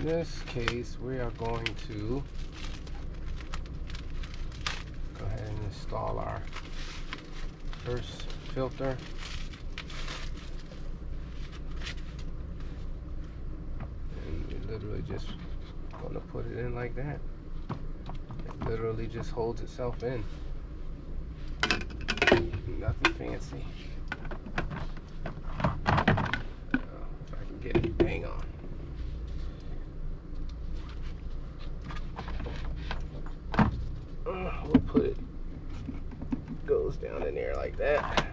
in this case, we are going to go ahead and install our first filter. And we literally just going to put it in like that. It literally just holds itself in. Nothing fancy. Oh, if I can get it, hang on. Uh, we'll put it goes down in there like that.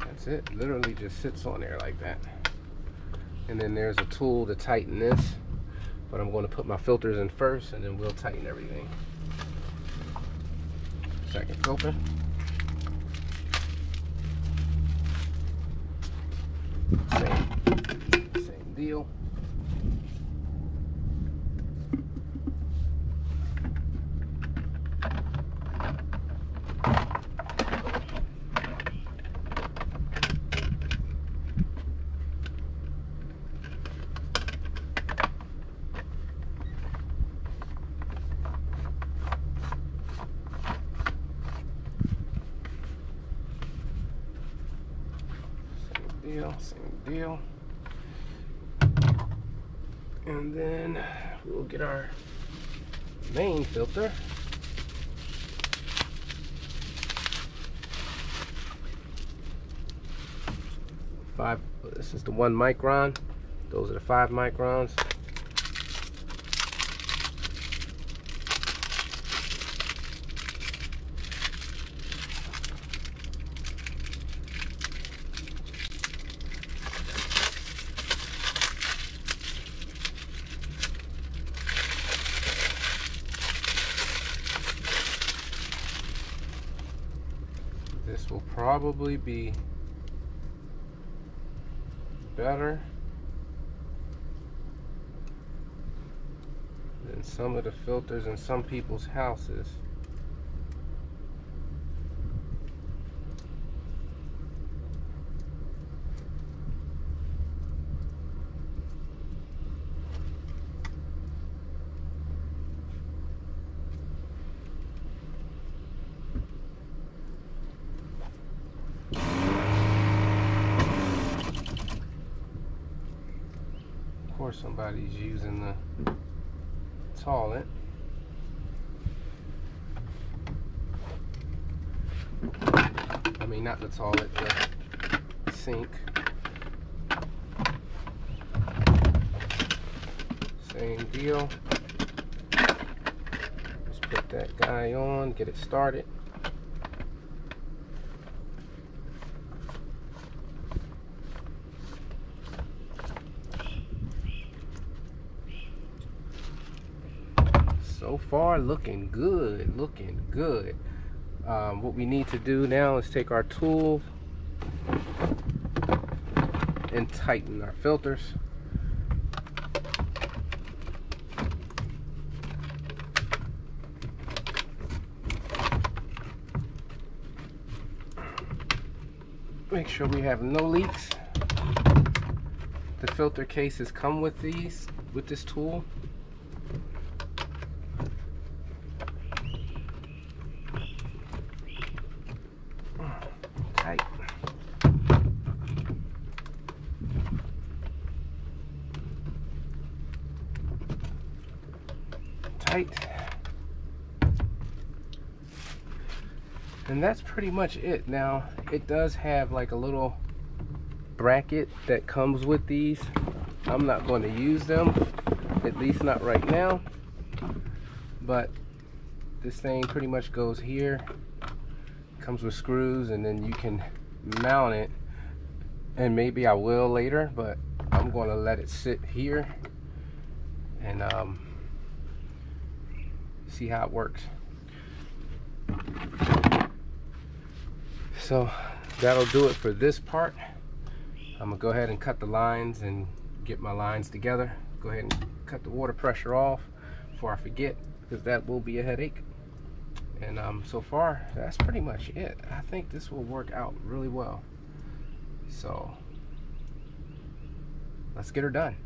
That's it. Literally just sits on there like that. And then there's a tool to tighten this. But I'm going to put my filters in first and then we'll tighten everything. Second filter. Same, same deal. Same deal, same deal. And then we'll get our main filter. Five, this is the one micron. Those are the five microns. This will probably be better than some of the filters in some people's houses. Course, somebody's using the toilet. I mean, not the toilet, the sink. Same deal. Let's put that guy on, get it started. So far looking good looking good. Um, what we need to do now is take our tool and tighten our filters. Make sure we have no leaks. The filter cases come with these with this tool tight. Tight. And that's pretty much it. Now, it does have like a little bracket that comes with these. I'm not going to use them, at least not right now. But this thing pretty much goes here comes with screws and then you can mount it. And maybe I will later but I'm going to let it sit here and um, see how it works. So that'll do it for this part. I'm gonna go ahead and cut the lines and get my lines together. Go ahead and cut the water pressure off before I forget because that will be a headache. And um, so far, that's pretty much it. I think this will work out really well. So let's get her done.